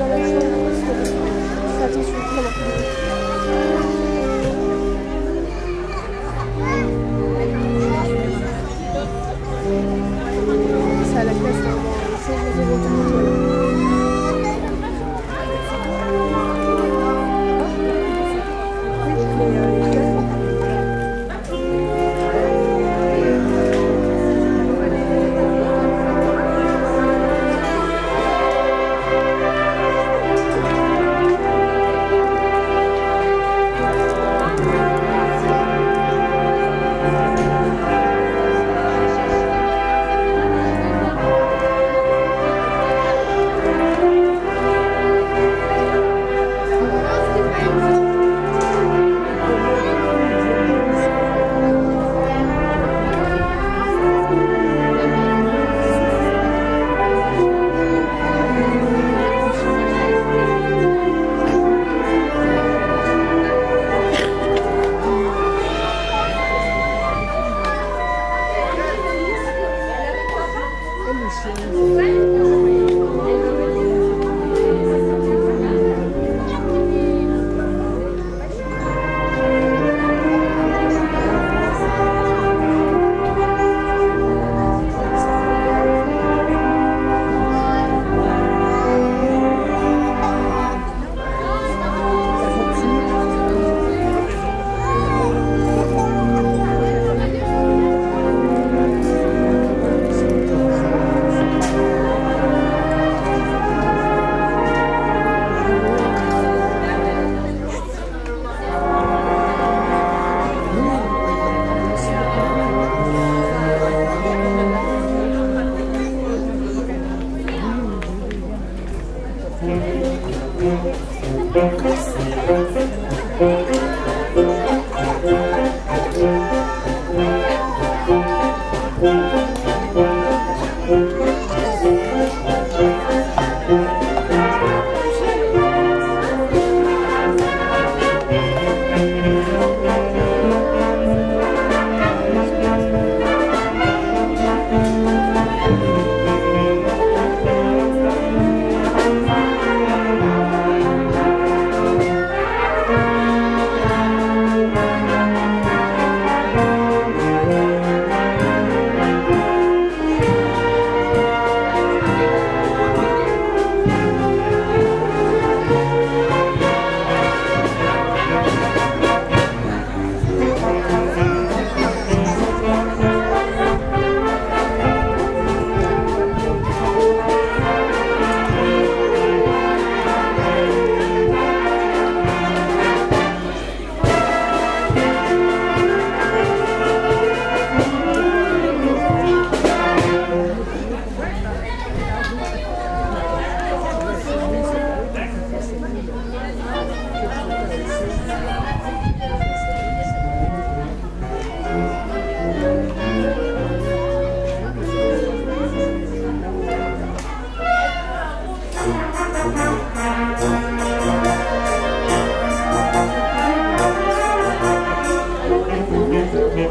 solo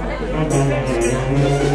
Thank